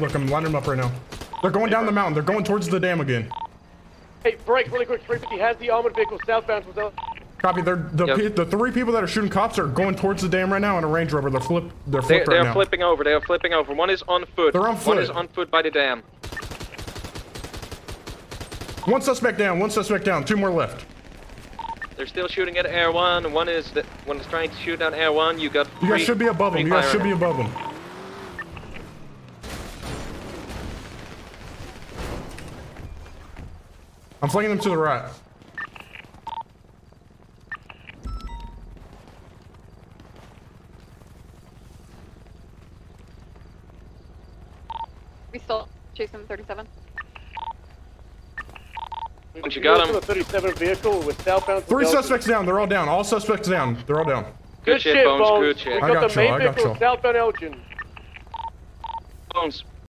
Look, I'm lining them up right now. They're going down the mountain. They're going towards the dam again. Hey, break really quick. 350 has the armored vehicle southbound with us. Copy. They're the Yep. the three people that are shooting cops are going towards the dam right now in a Range Rover. They're flip. They're flipped they right are now. flipping over. They are flipping over. One is on foot. They're on foot. One is on foot by the dam. One suspect down. One suspect down. Two more left. They're still shooting at Air One. One is the, one is trying to shoot down Air One. You got. You guys should be above them. You guys should be it. above them. I'm flinging them to the right. We still chasing 37. Once you got him. a 37 vehicle with southbound. Three Delta. suspects down. They're all down. All suspects down. They're all down. Good shit, Bones. Good shit. I got got the you, main I got vehicle you. southbound Elgin. Bones.